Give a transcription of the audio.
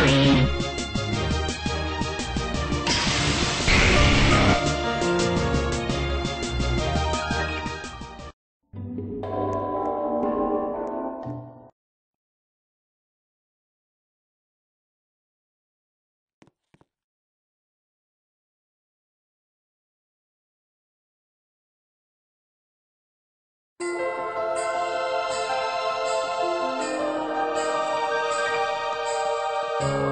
Cream. Oh.